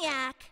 Maniac!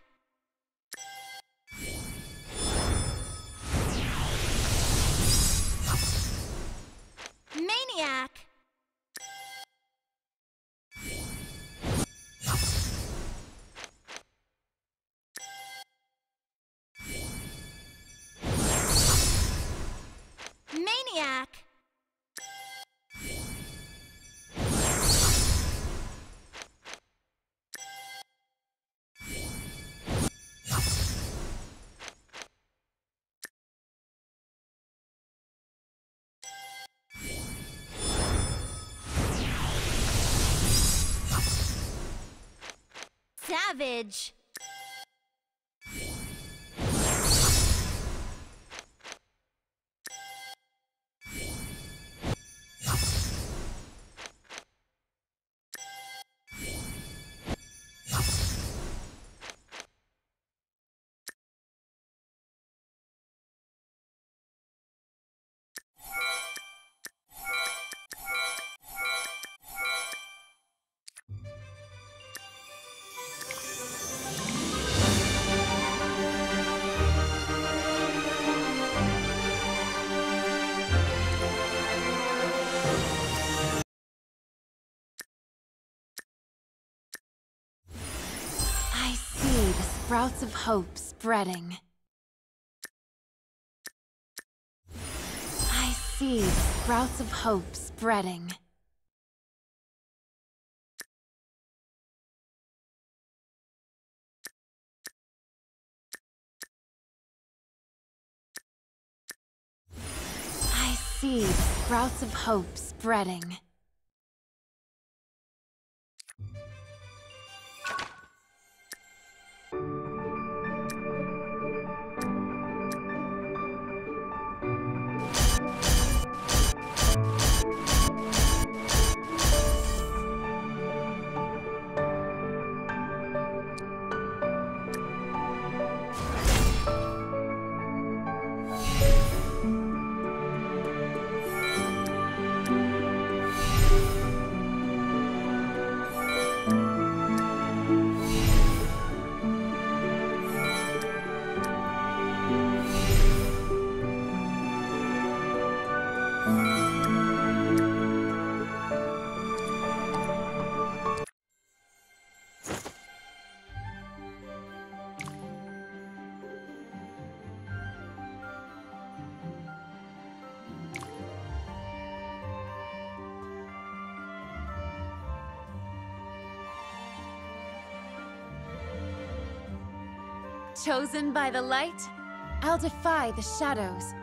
Savage! Sprouts of hope spreading. I see sprouts of hope spreading. I see sprouts of hope spreading. Chosen by the light, I'll defy the shadows